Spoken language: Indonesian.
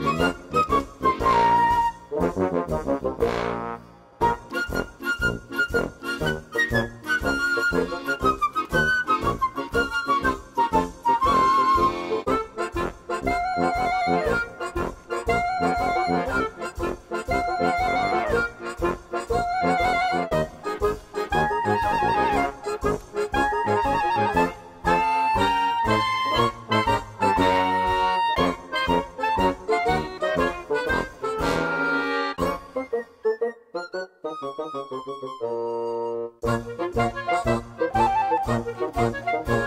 Bye. Thank you.